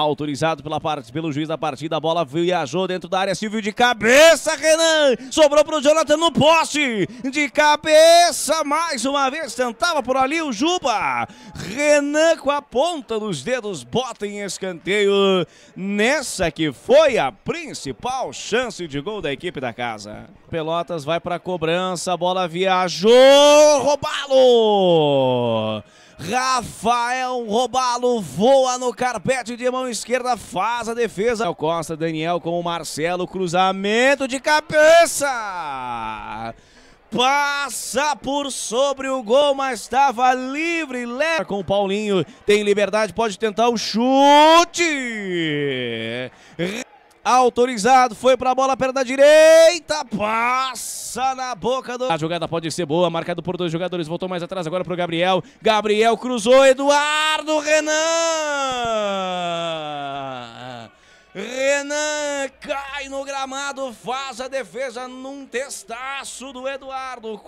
Autorizado pela parte, pelo juiz da partida, a bola viajou dentro da área, Silvio de cabeça, Renan, sobrou para o Jonathan no poste, de cabeça, mais uma vez, tentava por ali o Juba, Renan com a ponta dos dedos, bota em escanteio, nessa que foi a principal chance de gol da equipe da casa. Pelotas vai para a cobrança, a bola viajou, roubá-lo! Rafael Robalo voa no carpete de mão esquerda, faz a defesa. Costa, Daniel com o Marcelo, cruzamento de cabeça. Passa por sobre o gol, mas estava livre. Leva com o Paulinho. Tem liberdade, pode tentar o chute. Autorizado, foi para a bola perna direita, passa na boca do... A jogada pode ser boa, marcado por dois jogadores, voltou mais atrás agora para o Gabriel. Gabriel cruzou, Eduardo Renan! Renan cai no gramado, faz a defesa num testaço do Eduardo.